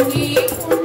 करेंगे